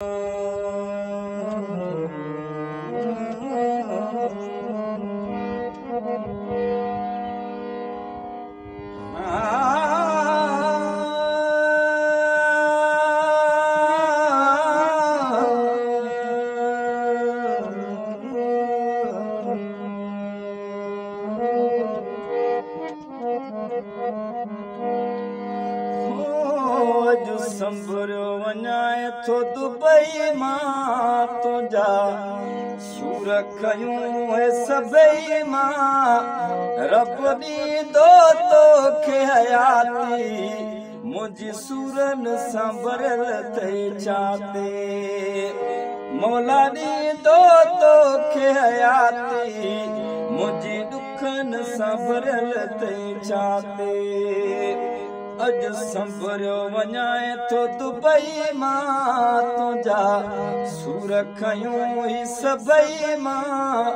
you. سنڀريو وڃائي ٿو Dubai مان تنهنجا سور ڪيون سڀئي مان رب ڏيندو توکي حياتي منهنجي سورن سان ڀريل اٿئي ڇاتي مولا ڏيندو توکي حياتي منهنجي ڏکن سان ڀريل اٿئي ڇاتي اڄ سنڀريو وڃائي ٿو دبئي مان تنهنجا سور کيون ئي سڀئي مان.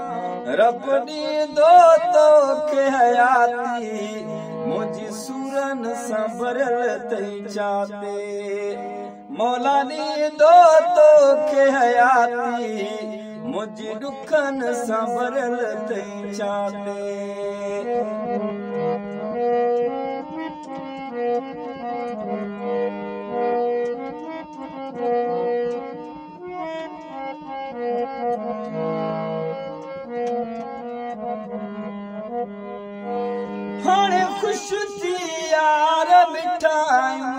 رب ڏيندو توکي حياتي منهنجي سورن سان ڀريل اٿئي ڇاتي مولا ڏيندو توکي حياتي منهنجي ڏکن سان ڀريل اٿئي ڇاتي خوش ٿي يار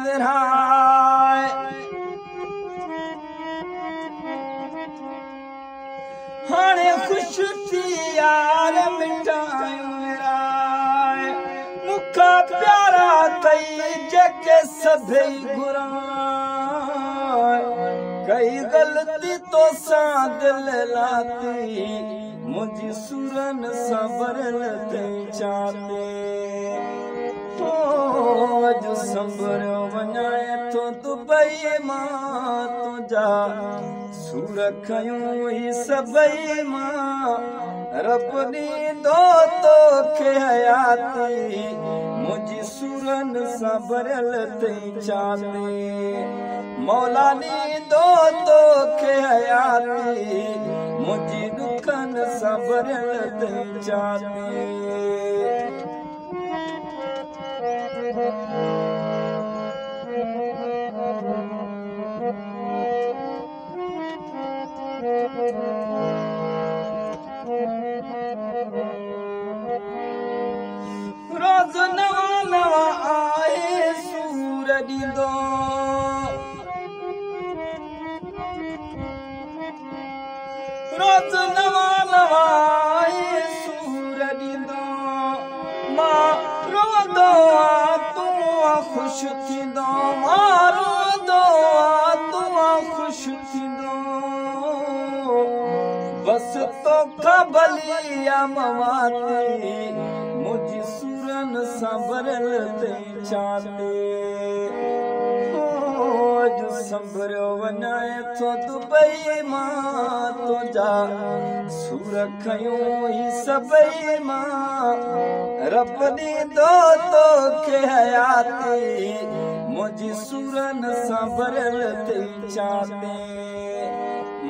ورائي هاڻي خوش ٿي يار مٺايون ورائي مون کان پيارا اٿئي جيڪي سڀئي گهرائي ڪئي غلطي تو سان دل منهنجي سرن سان اٿئي ڇاتي اڄ تنهنجا حياتي منهنجي سرن سان ڀريل اٿئي ڇاتي مولا ڏيندو توکي حياتي منهنجي ڏکن سان ڀريل اٿئي ڇاتي روز نوان نوان نوان نوان سور ڏيندو تون خوش ٿيندو مان بس توکان ڀلي مواتي منهنجي سرن سان ڀريل اٿئي ڇاتي اڄ سنڀريو وڃائي ٿو دبئي مان تنهنجا سور کيون ئي سڀئي مان. رب ڏيندو توکي حياتي منهنجي سرن سان ڀريل اٿئي ڇاتي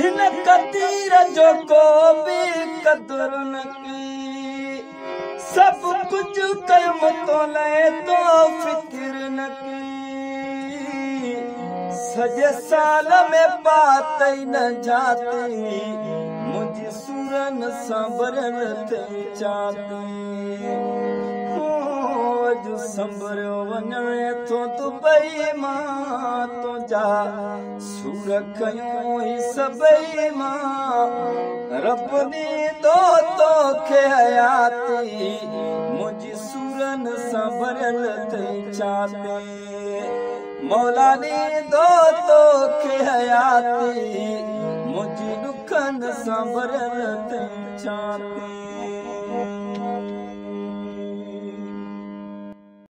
هن ڪتير جو ڪو به قدر نه ڪئي سڀ ڪجهه ڪيم تو لهي تو فڪر نه ڪئي سڄي سال ۾ پاتئي نه جاتي منهنجي سرن سان ڀريل اٿئي ڇاتي سنڀريو وڃائي ٿو دبئي مان تنهنجا سور ڪيون ئي سڀئي مان رب ڏيندو توکي حياتي منهنجي سرن سان ڀريل اٿئي ڇاتي مولا ڏيندو توکي حياتي منهنجي ڏکن سان ڀريل ڇاتي